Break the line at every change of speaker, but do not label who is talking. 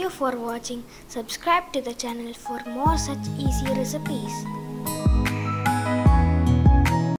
Thank you for watching. Subscribe to the channel for more such easy recipes.